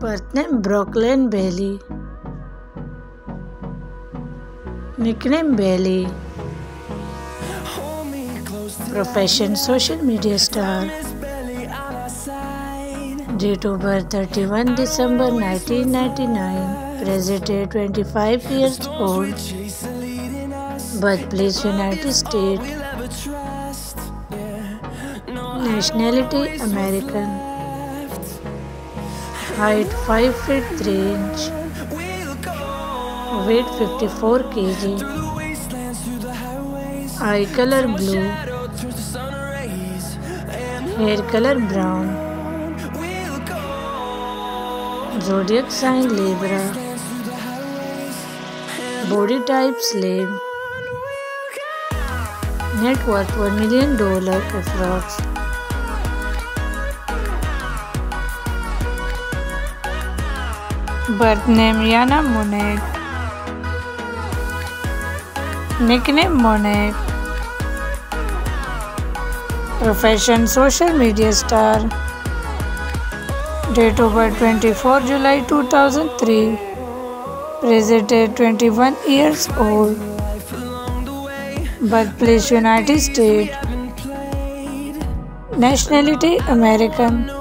Birth Brooklyn Bailey. Nickname Bailey. Profession social media star. Date of birth 31 December 1999. Present age 25 years old. Birthplace United States. Nationality American. Height 5 feet 3 inch. Weight 54 kg. Eye color blue. Hair color brown. Zodiac sign Libra. Body type slim. Net worth $1 million approx. Birth name Yana Monet. Nickname Monet. Profession social media star. Date of birth 24 July 2003. Present age 21 years old. Birthplace United States. Nationality American.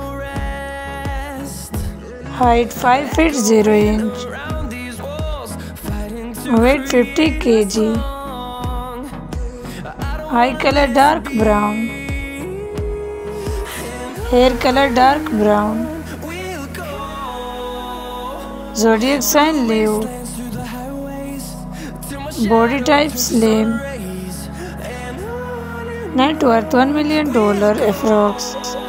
Height 5 feet 0 inch. Weight 50 kg. Eye color dark brown. Hair color dark brown. Zodiac sign Leo. Body type slim. Net worth $1 million approx.